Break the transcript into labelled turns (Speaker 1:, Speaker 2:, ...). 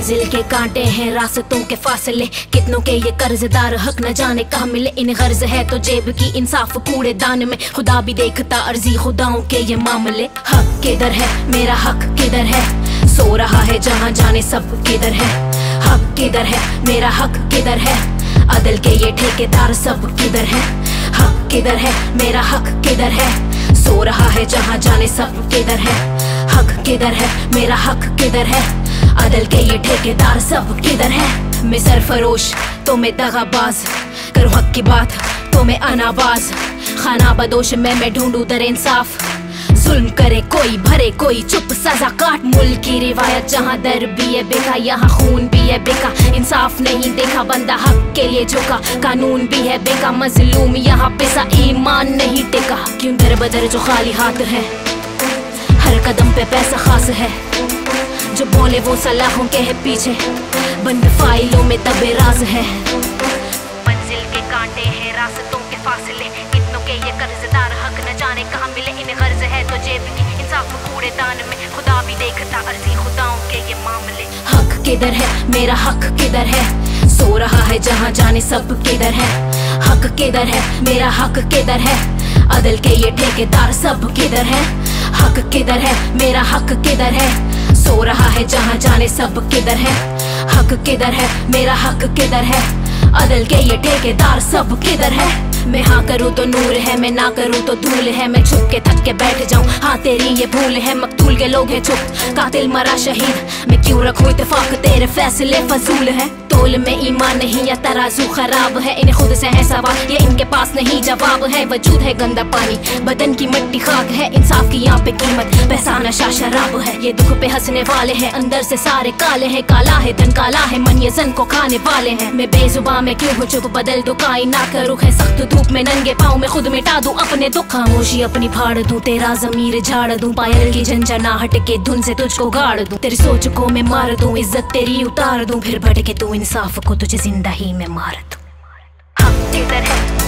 Speaker 1: मंजिल के कांटे हैं रास्तों के फासले। कितनों के ये कर्जदार हक न जाने कहा मिले? इन गर्ज है तो जेब की इंसाफ कूड़े दान में। खुदा भी देखता अर्जी खुदाओं के ये मामले। हक किधर है? मेरा हक किधर है? सो रहा है जहाँ जाने सब किधर है। हक किधर है? मेरा हक किधर है? अदल के ये ठेकेदार सब किधर है? हक किधर है? मेरा हक किधर है? सो रहा है जहाँ जाने सब किधर है? हक किधर है? मेरा हक किधर है? अदल के ये ठेकेदार सब किधर है? मैं सरफरोश तो मैं दगाबाज। करूँ हक की बात तो मैं अनाबाज। खाना बदोश, में मैं ढूंढू दर इंसाफ। जुल्म करे कोई, भरे कोई, चुप सजा काट। मुल्क की रिवायत, जहाँ दर भी है बेका, यहाँ खून भी है बेका। इंसाफ नहीं देखा, बंदा हक के लिए झुका। कानून भी है बेका, मजलूम यहाँ पिसा, ईमान नहीं टेका। क्यों दर बदर जो खाली हाथ है? हर कदम पे पैसा खास है। जो बोले वो सलाहों के है पीछे। बंद फाइलों में दबे राज है। मंजिल के कांटे हैं, रास्तों के फासले। कितनों के ये कर्जदार हक न जाने कहाँ मिले, इन गर्ज है तो जेब की इंसाफ कूड़े दान में। खुदा भी देखता अर्जी खुदाओं के ये मामले। हक किधर है? मेरा हक किधर है? सो रहा है जहाँ जाने सब किधर है। हक किधर है? मेरा हक किधर है? अदल के ये ठेकेदार सब किधर है? हक किधर है? मेरा हक किधर है? सो रहा है, जहाँ जाने सब किधर है। हक किधर है, मेरा हक किधर है? अदल के ये ठेकेदार सब किधर है? मैं हाँ करूँ तो नूर है, मैं ना करूँ तो धूल है। मैं छुप के, थक के बैठ जाऊँ। हाँ तेरी ये भूल है, मकतूल के लोग है चुप। कातिल मरा शहीद, मैं क्यों रखूँ इतफाक तेरे फैसले फजूल है। तोल में ईमान नहीं या तराजू खराब है, इन्हें खुद से है सवाल, ये इनके पास नहीं जवाब है, वजूद है गंदा पानी, बदन की मिट्टी खाक है, इंसाफ की यहाँ पे कीमत पैसा नशा शराब है, ये दुख पे हंसने वाले हैं, अंदर से सारे काले हैं, काला है, धन काला है, मन ये जन को खाने वाले हैं। मैं बेजुबा में क्यों चुप बदल दो, काई ना करूँ है सख्त धूप में नंगे पाँव में खुद मिटा दूँ अपने दुख। खामोशी अपनी फाड़ दूँ, तेरा जमीर झाड़ दूँ, पायल की झंझनाहट के धुन से तुझको गाड़ दूँ, तेरी सोच को मैं मार दूँ, इज़्ज़त तेरी उतार दूँ, फिर भटके तू इंसाफ को तुझे ज़िंदा ही में मार दूँ हक है